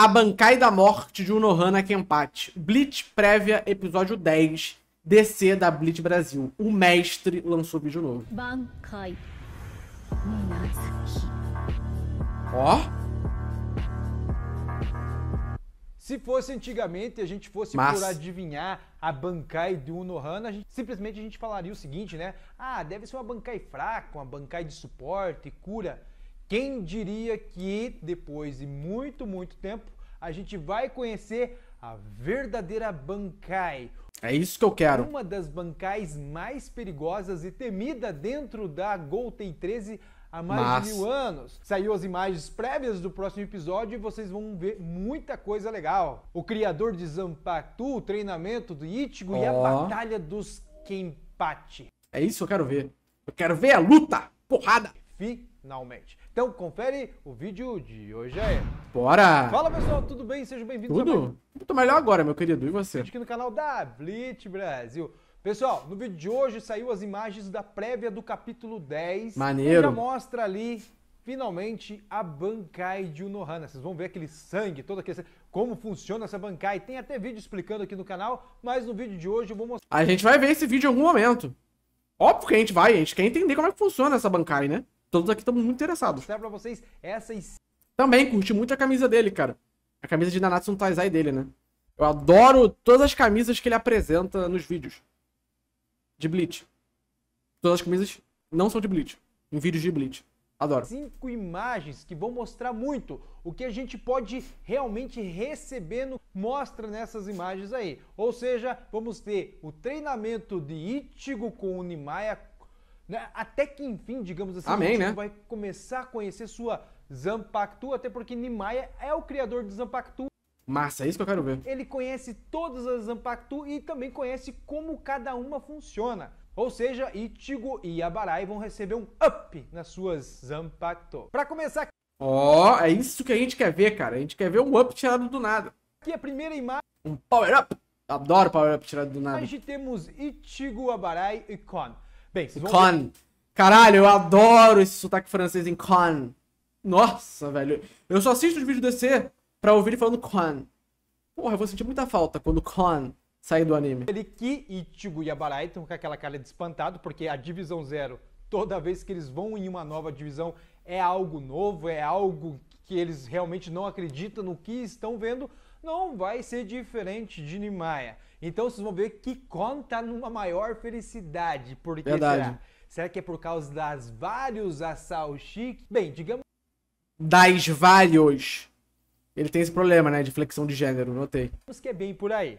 A Bankai da Morte de Unohana Kenpachi. Bleach prévia, episódio 10. DC da Bleach Brasil. O mestre lançou vídeo novo. Bankai. Ó. Se fosse antigamente, a gente fosse Mas- por adivinhar a Bankai do Unohana, a gente, simplesmente a gente falaria o seguinte, né? Ah, deve ser uma Bankai fraca, uma Bankai de suporte, cura. Quem diria que depois de muito, muito tempo, a gente vai conhecer a verdadeira Bankai. É isso que eu quero. Uma das bancais mais perigosas e temida dentro da Golden 13 há mais Mas- de mil anos. Saiu as imagens prévias do próximo episódio e vocês vão ver muita coisa legal. O criador de Zanpakuto, o treinamento do Ichigo e a batalha dos Kenpachi. É isso que eu quero ver. Eu quero ver a luta. Porrada. Finalmente. Então confere o vídeo de hoje aí. Bora. Fala pessoal, tudo bem? Sejam bem-vindos a mais Tudo? Muito melhor agora, meu querido. E você? aqui no canal da Blitz Brasil. Pessoal, no vídeo de hoje saiu as imagens da prévia do capítulo 10. Maneiro. Já mostra ali, finalmente, a Bankai de Unohana. Vocês vão ver aquele sangue, todo aquele... Como funciona essa Bankai. Tem até vídeo explicando aqui no canal, mas no vídeo de hoje eu vou mostrar A gente vai ver esse vídeo em algum momento. Óbvio que a gente vai. A gente quer entender como é que funciona essa Bankai, né? Todos aqui estamos muito interessados. pra vocês essas Também curti muito a camisa dele, cara. A camisa de Nanatsu no Taizai dele, né? Eu adoro todas as camisas que ele apresenta nos vídeos. De Bleach. Todas as camisas não são de Bleach. Em vídeos de Bleach. Adoro. cinco imagens que vão mostrar muito o que a gente pode realmente receber no mostra nessas imagens aí. Ou seja, vamos ter o treinamento de Ichigo com o Nimaya, né? até que enfim, digamos assim, Amém, o né? vai começar a conhecer sua Zanpakuto, até porque Nimaya é o criador de Zanpakuto. Massa, é isso que eu quero ver. Ele conhece todas as Zanpakuto e também conhece como cada uma funciona. Ou seja, Ichigo e Abarai vão receber um up nas suas Zanpakuto. Para começar Ó, é isso que a gente quer ver, cara. A gente quer ver um up tirado do nada. aqui a primeira imagem, Um power up. Adoro power up tirado do nada. temos Ichigo, Abarai e Kon. Bem, vocês vão ver- Con. Caralho, eu adoro esse sotaque francês em Con. Nossa, velho. Eu só assisto os vídeos DC pra ouvir ele falando Con. Porra, eu vou sentir muita falta quando Con sair do anime. ele que Ichigo e Abarai estão com aquela cara de espantado, porque a divisão zero, toda vez que eles vão em uma nova divisão, é algo novo, é algo que eles realmente não acreditam no que estão vendo, não vai ser diferente de Nimaya. Então vocês vão ver que Kon tá numa maior felicidade. Por que Verdade. será? Será que é por causa das vários Asaoshi? Bem, digamos Das vários. Ele tem esse problema, né? De flexão de gênero, notei. que é bem por aí.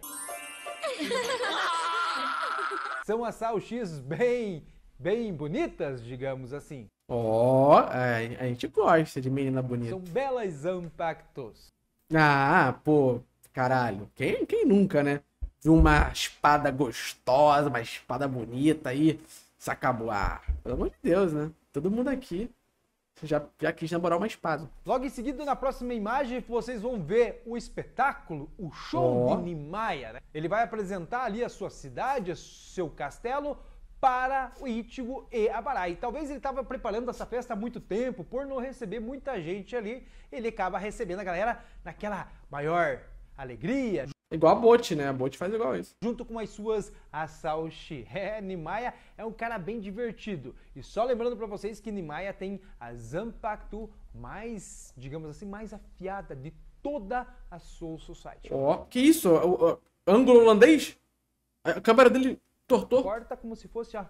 São Asaoshis bem, bem bonitas, digamos assim. Ó, é, a gente gosta de menina bonita. São belas Zampactos. Ah, pô, caralho. Quem, quem nunca, né? Viu uma espada gostosa, uma espada bonita aí, se acabou. Ah, pelo amor de Deus, né? Todo mundo aqui já, já quis namorar uma espada. Logo em seguida, na próxima imagem, vocês vão ver o espetáculo, o show Ó. de Nimaya. né? Ele vai apresentar ali a sua cidade, o seu castelo, para o Ichigo e Abarai. Talvez ele estava preparando essa festa há muito tempo, por não receber muita gente ali, ele acaba recebendo a galera naquela maior alegria, Igual a Bot, né? A Bot faz igual isso. junto com as suas Asaoshi. É, Nimaya é um cara bem divertido. E só lembrando pra vocês que Nimaya tem a Zanpakuto mais, digamos assim, mais afiada de toda a Soul Society. Ó, que isso? O, o- ângulo holandês? A câmera dele tortou. Corta como se fosse a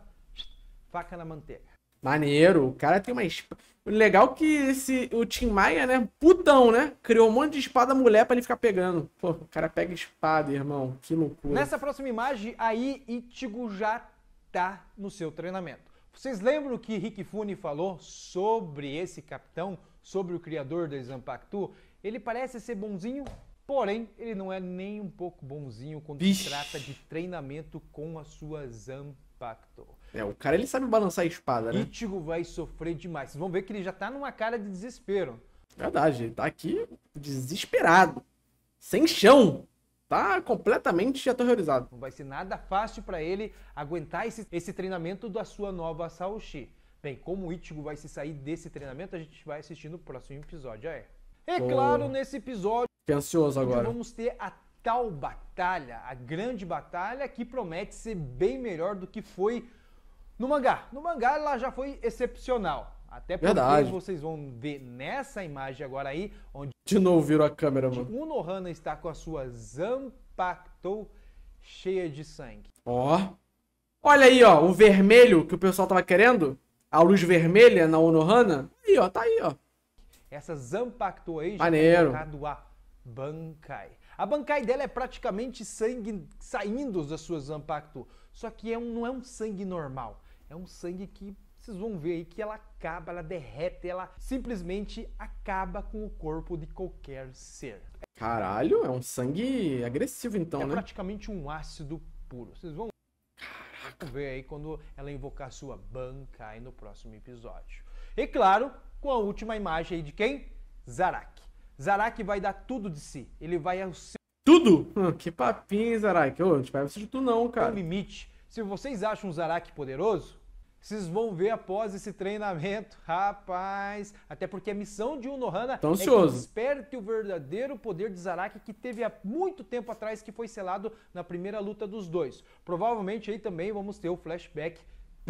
faca na manteiga. Maneiro, o cara tem uma espada. Legal que esse, o Tim Maia, né? Putão, né? Criou um monte de espada mulher pra ele ficar pegando. Pô, o cara pega espada, irmão. Que loucura. Nessa próxima imagem, aí Ichigo já tá no seu treinamento. Vocês lembram que Rikifune falou sobre esse capitão, sobre o criador da Zanpakuto? Ele parece ser bonzinho, porém ele não é nem um pouco bonzinho quando se trata de treinamento com a sua Zanpakuto. É, o cara ele sabe balançar a espada, né? Ichigo vai sofrer demais. Vocês vão ver que ele já tá numa cara de desespero. Verdade, ele tá aqui desesperado. Sem chão. Tá completamente aterrorizado. Não vai ser nada fácil para ele aguentar esse, esse treinamento da sua nova Saoshi. Bem, como o Ichigo vai se sair desse treinamento, a gente vai assistir no próximo episódio, é. E Oh. claro, nesse episódio Fiquei ansioso agora. vamos ter a tal batalha, a grande batalha que promete ser bem melhor do que foi no mangá. No mangá ela já foi excepcional. Até porque Verdade. vocês vão ver nessa imagem agora aí, onde De novo virou a câmera, mano. o Nohana está com a sua Zanpakuto cheia de sangue. Ó. Olha aí, ó. O vermelho que o pessoal tava querendo. A luz vermelha na Onohana. Aí, ó. Tá aí, ó. Essa Zanpakuto aí já Maneiro. é colocado a Bankai. A Bankai dela é praticamente sangue saindo da sua Zanpakuto. Só que é um- não é um sangue normal. É um sangue que vocês vão ver aí que ela acaba, ela derrete, ela simplesmente acaba com o corpo de qualquer ser. Caralho, é um sangue agressivo então, é né? praticamente um ácido puro. Vocês vão ver aí quando ela invocar a sua Bankai no próximo episódio. E claro, com a última imagem aí de quem? Zarak. Zarak vai dar tudo de si. Ele vai ao seu Tudo? Hum, que papinho, Zarak. Ô, espero isso de tu não, cara. limite. Se vocês acham o Zarak poderoso, vocês vão ver após esse treinamento, rapaz. Até porque a missão de Unohana Tô é que desperte o verdadeiro poder de Zarak que teve há muito tempo atrás, que foi selado na primeira luta dos dois. Provavelmente aí também vamos ter o flashback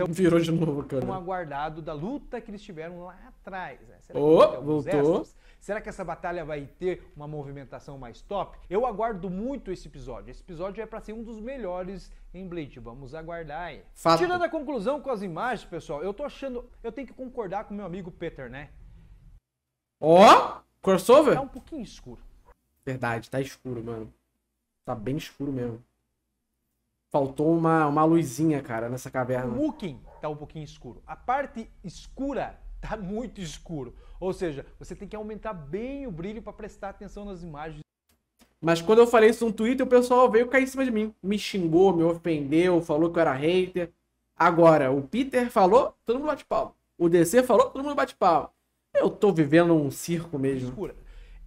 tão Virou de novo, cara. aguardado da luta que eles tiveram lá atrás. Né? Será alguns voltou. extras? Será que essa batalha vai ter uma movimentação mais top? Eu aguardo muito esse episódio. Esse episódio é pra ser um dos melhores em Bleach. Vamos aguardar aí. Fato. Tirando a conclusão com as imagens, pessoal, eu tô achando. Eu tenho que concordar com meu amigo Peter, né? Ó, crossover? Tá um pouquinho escuro. Verdade, tá escuro, mano. Tá bem escuro mesmo. Faltou uma, uma luzinha, cara, nessa O caverna. Mukin tá um pouquinho escuro. A parte escura tá muito escuro. Ou seja, você tem que aumentar bem o brilho pra prestar atenção nas imagens. Mas quando eu falei isso no Twitter, o pessoal veio cair em cima de mim. Me xingou, me ofendeu, falou que eu era hater. Agora, o Peter falou, todo mundo bate pau. O DC falou, todo mundo bate pau. Eu tô vivendo um circo mesmo. escura.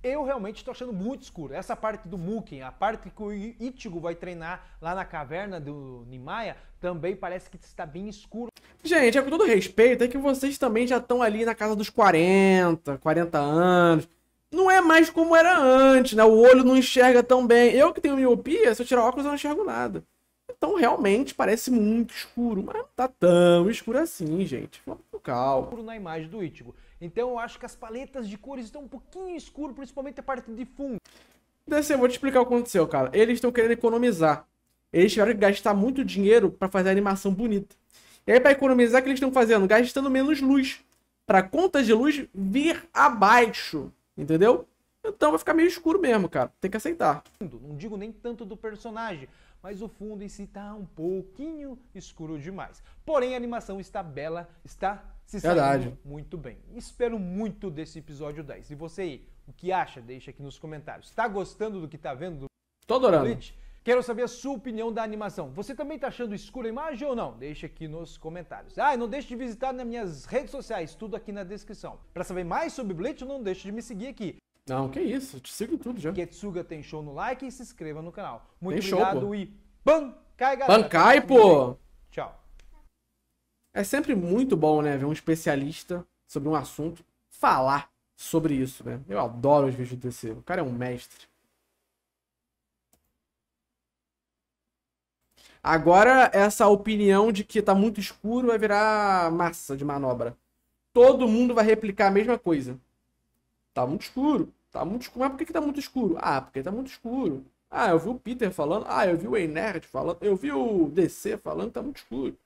Eu realmente estou achando muito escuro. Essa parte do Muken, a parte que o Ichigo vai treinar lá na caverna do Nimaya, também parece que está bem escuro. Gente, é com todo respeito, é que vocês também já estão ali na casa dos 40, 40 anos. Não é mais como era antes, né? O olho não enxerga tão bem. Eu que tenho miopia, se eu tirar óculos eu não enxergo nada. Então realmente parece muito escuro, mas não tá tão escuro assim, gente. Vamos com calma. na imagem do Ichigo. Então eu acho que as paletas de cores estão um pouquinho escuro, principalmente a parte de fundo. DC, eu vou te explicar o que aconteceu, cara. Eles estão querendo economizar. Eles tiveram que gastar muito dinheiro pra fazer a animação bonita. E aí, pra economizar, o que eles estão fazendo? Gastando menos luz. Pra conta de luz vir abaixo. Entendeu? Então vai ficar meio escuro mesmo, cara. Tem que aceitar. Não digo nem tanto do personagem, mas o fundo em si está um pouquinho escuro demais. Porém, a animação está bela, está se saindo muito bem. Espero muito desse episódio 10. E você aí, o que acha? Deixa aqui nos comentários. Está gostando do que está vendo do Tô adorando. Bleach? Quero saber a sua opinião da animação. Você também está achando escura a imagem ou não? Deixa aqui nos comentários. Ah, e não deixe de visitar nas minhas redes sociais, tudo aqui na descrição. Para saber mais sobre Bleach, não deixe de me seguir aqui. Não, que isso. Eu te sigo em tudo já. Ketsuga tem show no like e se inscreva no canal. Muito Tem show, obrigado pô. e bancai, galera. Bancai, pô! Tchau. É sempre muito bom, né? Ver um especialista sobre um assunto falar sobre isso, né? Eu adoro os vídeos DC. O cara é um mestre. Agora, essa opinião de que tá muito escuro vai virar massa de manobra. Todo mundo vai replicar a mesma coisa. Tá muito escuro. Tá muito escuro. Mas por que, que tá muito escuro? Ah, porque tá muito escuro. Ah, eu vi o Peter falando. Ah, eu vi o Einerd falando. Eu vi o DC falando tá muito escuro.